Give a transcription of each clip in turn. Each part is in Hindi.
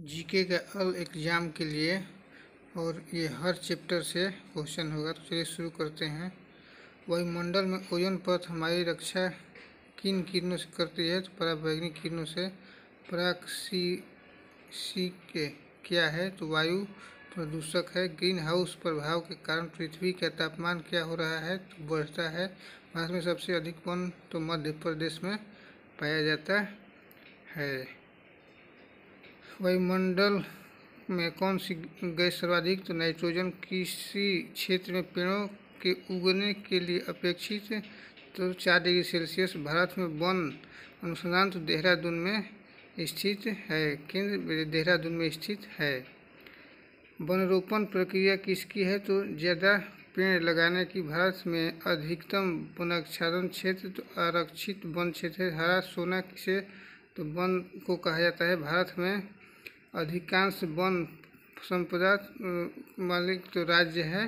जीके का अल एग्ज़ाम के लिए और ये हर चैप्टर से क्वेश्चन होगा। तो चलिए शुरू करते हैं। वायुमंडल में ओजोन परत हमारी रक्षा किन किरणों से करती है? तो पराबैंगनी किरणों से। पराक्सी सी के क्या है? तो वायु प्रदूषक है। ग्रीन हाउस प्रभाव के कारण पृथ्वी का तापमान क्या हो रहा है? तो बढ़ता है। भारत में सबसे अधिक वन तो मध्य प्रदेश में पाया जाता है। वायुमंडल में कौन सी गैस सर्वाधिक तो नाइट्रोजन किसी क्षेत्र में पेड़ों के उगने के लिए अपेक्षित तो चार डिग्री सेल्सियस भारत में वन अनुसंधान तो देहरादून में स्थित है, केंद्र देहरादून में स्थित है। वनरोपण प्रक्रिया किसकी है तो ज़्यादा पेड़ लगाने की भारत में अधिकतम वनाच्छादन क्षेत्र तो आरक्षित वन क्षेत्र हरा सोना से तो वन को कहा जाता है, भारत में अधिकांश वन संपदा मालिक तो राज्य है।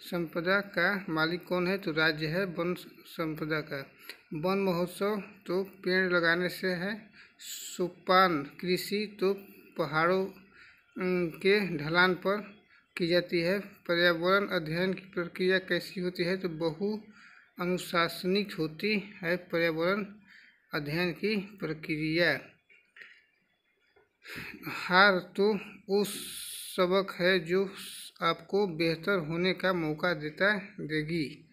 संपदा का मालिक कौन है? तो राज्य है वन संपदा का। वन महोत्सव तो पेड़ लगाने से है। सोपान कृषि तो पहाड़ों के ढलान पर की जाती है। पर्यावरण अध्ययन की प्रक्रिया कैसी होती है? तो बहु अनुशासनिक होती है पर्यावरण अध्ययन की प्रक्रिया। हार तो उस सबक है जो आपको बेहतर होने का मौका देता देगी।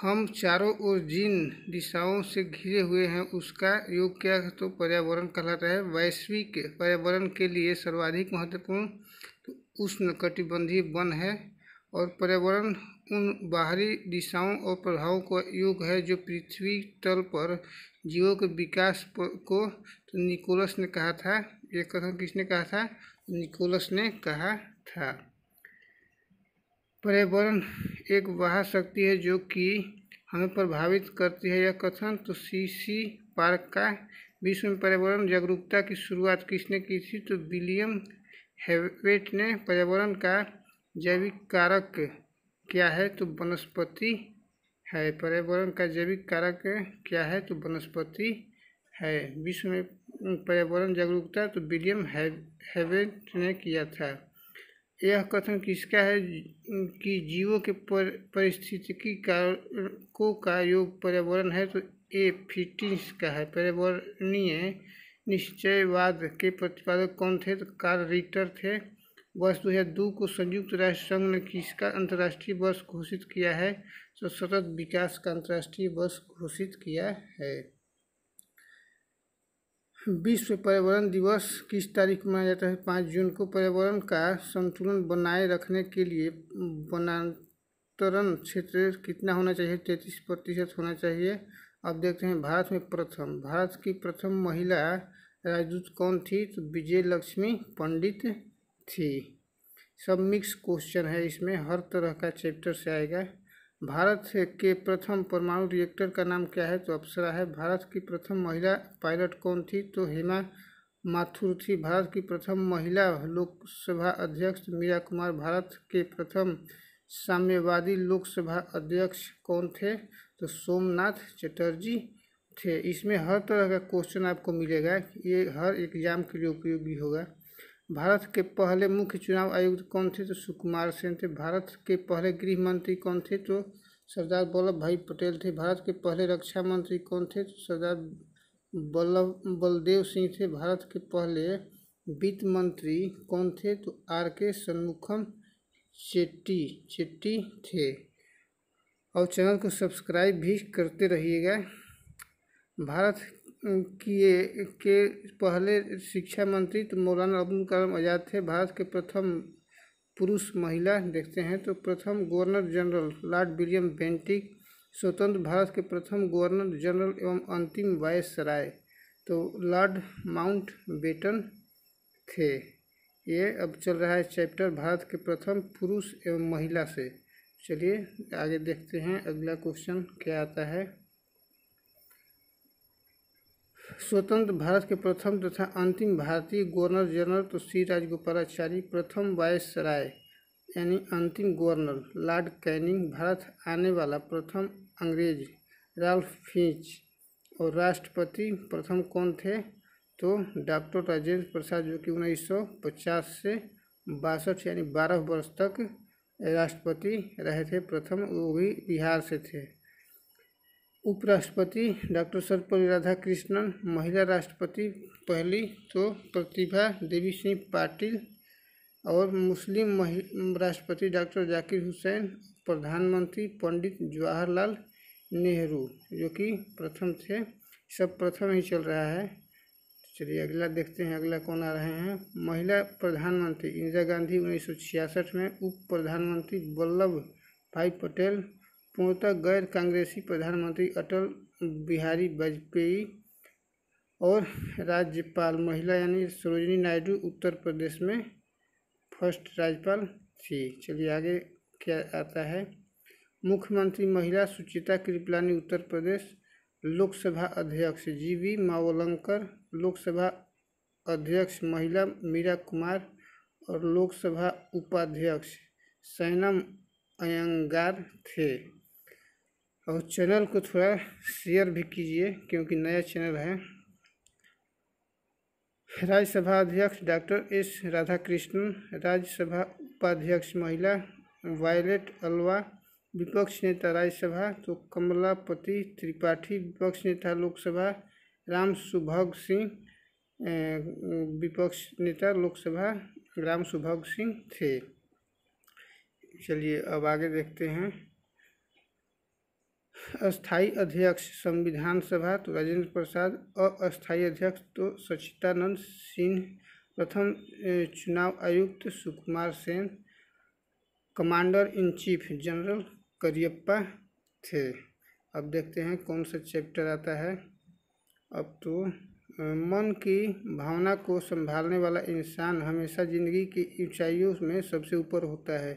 हम चारों ओर जिन दिशाओं से घिरे हुए हैं, उसका योग क्या है? तो पर्यावरण कहलाता है। वैश्विक पर्यावरण के लिए सर्वाधिक महत्वपूर्ण तो उष्ण कटिबंधीय वन है और पर्यावरण उन बाहरी दिशाओं और प्रभावों का योग है जो पृथ्वी तल पर जीवों के विकास को तो निकोलस ने कहा था। ये कथन किसने कहा था? निकोलस ने कहा था। पर्यावरण एक वह शक्ति है जो कि हमें प्रभावित करती है। यह कथन तो सी सी पार्क का विश्व में पर्यावरण जागरूकता की शुरुआत किसने की थी? तो विलियम हेवेट ने। पर्यावरण का जैविक कारक क्या है? तो वनस्पति है पर्यावरण का जैविक कारक क्या है तो वनस्पति है। विश्व में पर्यावरण जागरूकता तो विलियम हेवेट ने किया था। यह कथन किसका है? कि जीवों के पर, परिस्थितिकी कारकों का योग पर्यावरण है तो ए फिटिंस का है। पर्यावरणीय निश्चयवाद के प्रतिपादक कौन थे? तो कार्ल रिटर थे। वर्ष दो हज़ार दो को संयुक्त राष्ट्र संघ ने किसका अंतर्राष्ट्रीय वर्ष घोषित किया है? तो सतत विकास का अंतर्राष्ट्रीय वर्ष घोषित किया है। विश्व पर्यावरण दिवस किस तारीख को मनाया जाता है? पाँच जून को पर्यावरण का संतुलन बनाए रखने के लिए वनांतरण क्षेत्र कितना होना चाहिए? तैंतीस प्रतिशत होना चाहिए। अब देखते हैं भारत में प्रथम। भारत की प्रथम महिला राजदूत कौन थी? तो विजय लक्ष्मी पंडित थी। सब मिक्स क्वेश्चन है इसमें। हर तरह का चैप्टर से आएगा। भारत के प्रथम परमाणु रिएक्टर का नाम क्या है? तो अप्सरा है, भारत की प्रथम महिला पायलट कौन थी? तो हेमा माथुर थी भारत की प्रथम महिला लोकसभा अध्यक्ष मीरा कुमार, भारत के प्रथम साम्यवादी लोकसभा अध्यक्ष कौन थे? तो सोमनाथ चटर्जी थे। इसमें हर तरह का क्वेश्चन आपको मिलेगा। ये हर एग्ज़ाम के लिए उपयोगी होगा। भारत के पहले मुख्य चुनाव आयुक्त कौन थे? तो सुकुमार सेन थे। भारत के पहले गृह मंत्री कौन थे? तो सरदार वल्लभ भाई पटेल थे। भारत के पहले रक्षा मंत्री कौन थे? तो सरदार वल्लभ, बलदेव सिंह थे। भारत के पहले वित्त मंत्री कौन थे? तो आर के सन्मुखम चेट्टी चेट्टी थे। और चैनल को सब्सक्राइब भी करते रहिएगा। भारत किए के पहले शिक्षा मंत्री तो मौलाना अब्दुल कलाम आज़ाद थे। भारत के प्रथम पुरुष महिला देखते हैं तो प्रथम governor general Lord William Bentinck स्वतंत्र भारत के प्रथम गवर्नर जनरल एवं अंतिम वायसराय तो लॉर्ड माउंट बेटन थे। ये अब चल रहा है चैप्टर भारत के प्रथम पुरुष एवं महिला से। चलिए आगे देखते हैं अगला क्वेश्चन क्या आता है। स्वतंत्र भारत के प्रथम तथा अंतिम भारतीय गवर्नर जनरल तो सी. राजगोपालाचारी, प्रथम वायसराय यानी अंतिम गवर्नर, लॉर्ड कैनिंग भारत आने वाला प्रथम अंग्रेज़, राल्फ फिंच और राष्ट्रपति प्रथम कौन थे? तो डॉक्टर राजेंद्र प्रसाद जो कि उन्नीस सौ पचास से बासठ, यानी बारह वर्ष तक राष्ट्रपति रहे थे प्रथम, वो भी बिहार से थे। उपराष्ट्रपति डॉक्टर सर्वपल्ली राधाकृष्णन, महिला राष्ट्रपति पहली तो प्रतिभा देवी सिंह पाटिल और मुस्लिम राष्ट्रपति डॉक्टर जाकिर हुसैन, प्रधानमंत्री पंडित जवाहरलाल नेहरू, जो कि प्रथम थे। सब प्रथम ही चल रहा है। चलिए, अगला देखते हैं, अगला कौन आ रहे हैं? महिला प्रधानमंत्री, इंदिरा गांधी उन्नीस सौ छियासठ में उप प्रधानमंत्री वल्लभ भाई पटेल पूर्णतः गैर कांग्रेसी प्रधानमंत्री अटल बिहारी वाजपेयी और राज्यपाल महिला यानी सरोजिनी नायडू उत्तर प्रदेश में फ़र्स्ट राज्यपाल थी। चलिए आगे क्या आता है? मुख्यमंत्री महिला सुचिता कृपलानी उत्तर प्रदेश लोकसभा अध्यक्ष जी वी मावलंकर लोकसभा अध्यक्ष, महिला मीरा कुमार और लोकसभा उपाध्यक्ष सैनम अयंगार थे। और चैनल को थोड़ा शेयर भी कीजिए, क्योंकि नया चैनल है। राज्यसभा अध्यक्ष डॉक्टर एस राधाकृष्णन राज्यसभा उपाध्यक्ष महिला वायलेट अलवा विपक्ष नेता राज्यसभा तो कमलापति त्रिपाठी, विपक्ष नेता लोकसभा राम सुभग सिंह विपक्ष नेता लोकसभा राम सुभग सिंह थे। चलिए, अब आगे देखते हैं। अस्थाई अध्यक्ष संविधान सभा तो राजेंद्र प्रसाद अस्थाई अध्यक्ष तो सचितानंद सिंह, प्रथम चुनाव आयुक्त Sukumar Sen, commander in chief general Cariappa थे। अब देखते हैं कौन सा चैप्टर आता है। अब तो मन की भावना को संभालने वाला इंसान हमेशा ज़िंदगी की ऊंचाइयों में सबसे ऊपर होता है।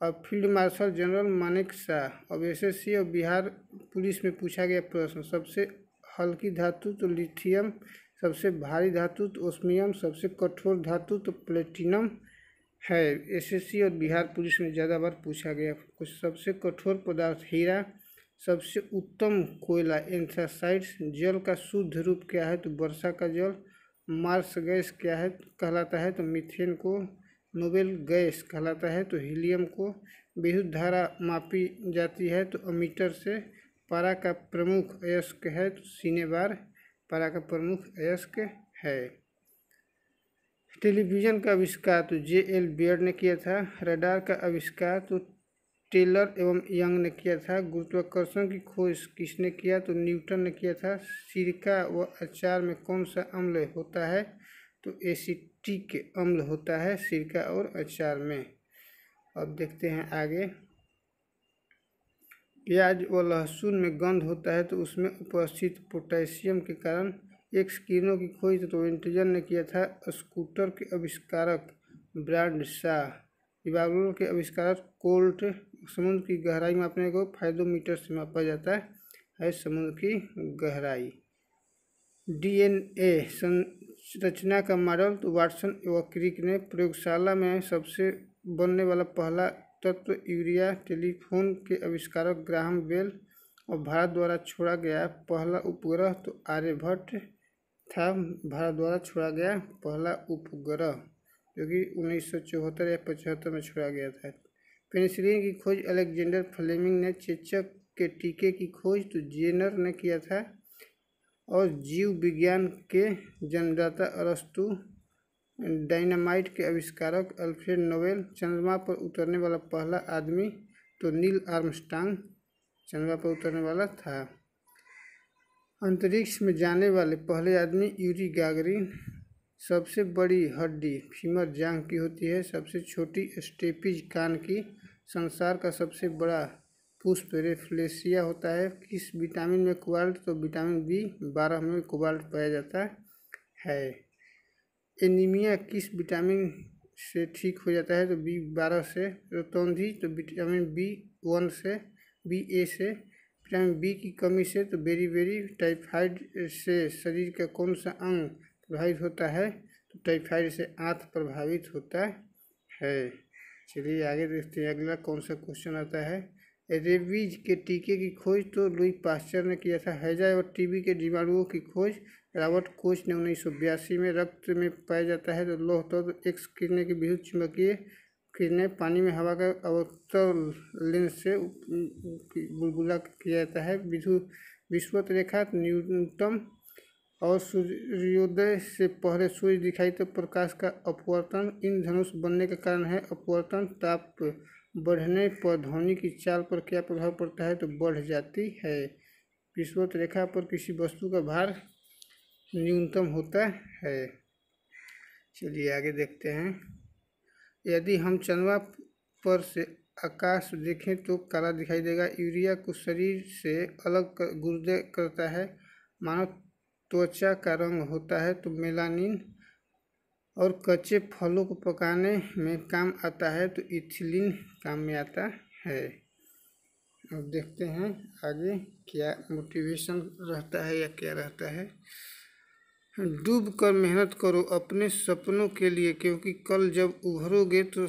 अब field marshal general Manik Shah अब एसएससी और बिहार पुलिस में पूछा गया प्रश्न। सबसे हल्की धातु तो लिथियम, सबसे भारी धातु तो ओस्मियम, सबसे कठोर धातु तो प्लेटिनम है। एसएससी और बिहार पुलिस में ज़्यादा बार पूछा गया। कुछ सबसे कठोर पदार्थ हीरा, सबसे उत्तम कोयला एंथ्रासाइड्स जल का शुद्ध रूप क्या है तो वर्षा का जल, मार्स गैस क्या है कहलाता है तो मीथेन को नोबेल गैस कहलाता है तो हीलियम को विद्युत धारा मापी जाती है तो अमीटर से पारा का प्रमुख अयस्क है तो सीनेबार पारा का प्रमुख अयस्क है। टेलीविज़न का आविष्कार तो जे एल बियर्ड ने किया था। रडार का आविष्कार तो टेलर एवं यंग ने किया था। गुरुत्वाकर्षण की खोज किसने किया तो न्यूटन ने किया था। सिरका व अचार में कौन सा अम्ल होता है तो एसिटिक अम्ल होता है सिरका और अचार में। अब देखते हैं आगे। प्याज व लहसुन में गंध होता है तो उसमें उपस्थित पोटेशियम के कारण एक्स किरणों की खोज रोवेंटजन ने किया था। स्कूटर के आविष्कारक ब्रांड शाह विभागों के आविष्कारक कोल्ट, समुद्र की गहराई मापने को फाइदोमीटर से मापा जाता है। समुद्र की गहराई। डीएनए संरचना का मॉडल तो वाटसन व क्रिक ने प्रयोगशाला में सबसे बनने वाला पहला तत्व यूरिया टेलीफोन के आविष्कारक ग्राहम बेल और भारत द्वारा छोड़ा गया पहला उपग्रह तो आर्यभट्ट था। भारत द्वारा छोड़ा गया पहला उपग्रह जो कि उन्नीस सौ चौहत्तर या पचहत्तर में छोड़ा गया था। पेनिसिलिन की खोज अलेक्जेंडर फ्लेमिंग ने, चेचक के टीके की खोज तो जेनर ने किया था। और जीव विज्ञान के जन्मदाता अरस्तु डायनामाइट के आविष्कारक अल्फ्रेड नोबेल चंद्रमा पर उतरने वाला पहला आदमी तो नील आर्मस्टांग चंद्रमा पर उतरने वाला था। अंतरिक्ष में जाने वाले पहले आदमी यूरी गागरिन सबसे बड़ी हड्डी फीमर जांग की होती है। सबसे छोटी स्टेपिज कान की संसार का सबसे बड़ा पुष्प रेफ्लेसिया होता है। किस विटामिन में कोबाल्ट? तो विटामिन बी, बारह में कोबाल्ट पाया जाता है। एनीमिया किस विटामिन से ठीक हो जाता है? तो बी बारह से। रोतौंधी तो विटामिन बी वन से। बी ए से। विटामिन बी की कमी से तो बेरी बेरी। टाइफाइड से शरीर का कौन सा अंग प्रभावित होता है? तो टाइफाइड से आँख प्रभावित होता है। चलिए आगे देखते हैं, अगला कौन सा क्वेश्चन आता है? रेबीज के टीके की खोज तो लुई पास्चर ने किया था। हैजा और टीबी के जीवाणुओं की खोज, रॉबर्ट कोच ने उन्नीस सौ बयासी में रक्त में पाया जाता है तो लौह तत्व एक्स किरणें की विद्युत चुंबकीय किरणें पानी में हवा का अवतल लेंस से बुलबुला किया जाता है। विधु विश्वत रेखा न्यूनतम और सूर्योदय से पहले सूर्य दिखाई तो प्रकाश का अपवर्तन इन धनुष बनने के कारण है। अपवर्तन, ताप बढ़ने पर ध्वनि की चाल पर क्या प्रभाव पड़ता है तो बढ़ जाती है। विश्वत रेखा पर किसी वस्तु का भार न्यूनतम होता है। चलिए आगे देखते हैं। यदि हम चंद्रमा पर से आकाश देखें तो काला दिखाई देगा। यूरिया को शरीर से अलग कर गुर्दे करता है। मानव त्वचा का रंग होता है तो मेलानिन और कच्चे फलों को पकाने में काम आता है तो इथिलीन काम में आता है। अब देखते हैं आगे क्या मोटिवेशन रहता है या क्या रहता है। डूब कर मेहनत करो अपने सपनों के लिए, क्योंकि कल जब उभरोगे तो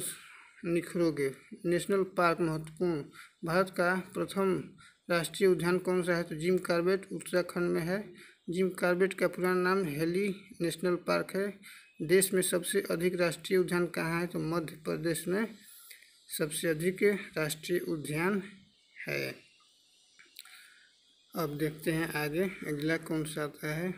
निखरोगे। नेशनल पार्क महत्वपूर्ण। भारत का प्रथम राष्ट्रीय उद्यान कौन सा है? तो जिम कार्बेट, उत्तराखंड में है। जिम कार्बेट का पुराना नाम हेली नेशनल पार्क है। देश में सबसे अधिक राष्ट्रीय उद्यान कहाँ है? तो मध्य प्रदेश में सबसे अधिक राष्ट्रीय उद्यान है। अब देखते हैं आगे, अगला कौन सा आता है?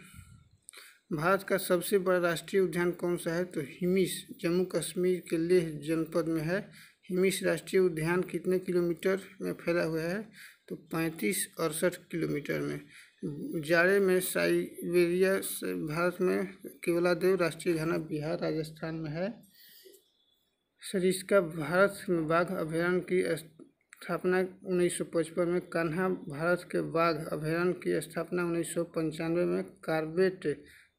भारत का सबसे बड़ा राष्ट्रीय उद्यान कौन सा है? तो हिमिस जम्मू कश्मीर के लेह जनपद में है। हिमिस राष्ट्रीय उद्यान कितने किलोमीटर में फैला हुआ है? तो पैंतीस अड़सठ किलोमीटर में। जाड़े में साइबेरिया भारत में केवलादेव राष्ट्रीय घना बिहार राजस्थान में है। सरिस्का भारत में बाघ अभयारण्य की स्थापना उन्नीस सौ पचपन में। कान्हा भारत के बाघ अभयारण्य की स्थापना उन्नीस सौ पंचानवे में। कार्बेट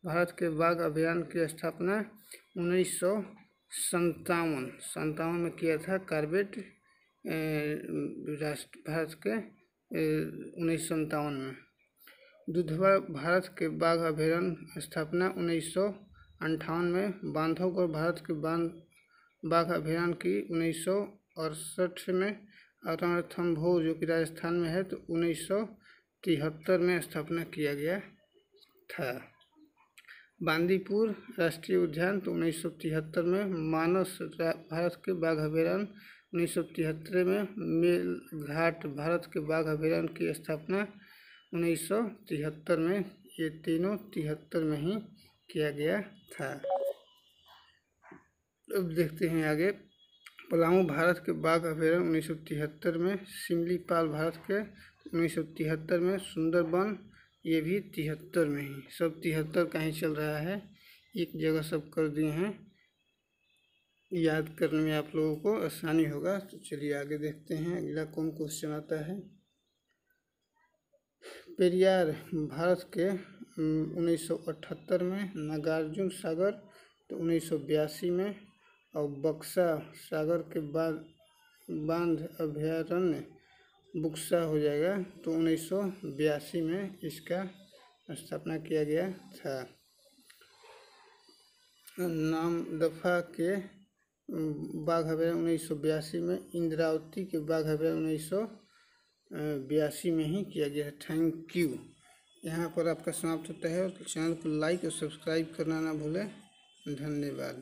भारत के बाघ अभियान की स्थापना उन्नीस सौ संतावन संतावन में किया था। कार्बेट राष्ट्र, भारत के उन्नीस सौ में। दुधवा भारत के बाघ अभयारण्य स्थापना उन्नीस सौ अंठावन में। बांधवगढ़ भारत के बाँध, बाघ अभयारण्य की उन्नीस सौ अड़सठ में। और रणथम्भौर जो कि राजस्थान में है तो उन्नीस सौ तिहत्तर में स्थापना किया गया था। बांदीपुर राष्ट्रीय उद्यान तो उन्नीस सौ तिहत्तर में। मानस भारत के बाघ अभयारण्य उन्नीस सौ तिहत्तर में मेल घाट भारत के बाघ अभयारण्य की स्थापना उन्नीस सौ तिहत्तर में, ये तीनों तिहत्तर में ही किया गया था। अब देखते हैं आगे। पलामू भारत के बाघ अभयारण्य उन्नीस सौ तिहत्तर में, सिमलीपाल भारत के उन्नीस सौ तिहत्तर में, सुंदरबन, ये भी तिहत्तर में ही। सब तिहत्तर का ही चल रहा है। एक जगह सब कर दिए हैं। याद करने में आप लोगों को आसानी होगा। तो चलिए आगे देखते हैं। अगला कौन क्वेश्चन आता है? पेरियार, भारत के उन्नीस सौ अठहत्तर में नागार्जुन सागर तो उन्नीस सौ बयासी में और बक्सा सागर के बाद बाँध अभयारण्य बुक्सा हो जाएगा तो उन्नीस सौ बयासी में इसका स्थापना किया गया था। नाम दफ़ा के बाघ अभ्यारण उन्नीस सौ बयासी में इंद्रावती के बाघ अभ्यारण उन्नीस सौ बयासी में ही किया गया है। थैंक यू यहाँ पर आपका समाप्त होता है और चैनल को लाइक और सब्सक्राइब करना ना भूलें। धन्यवाद।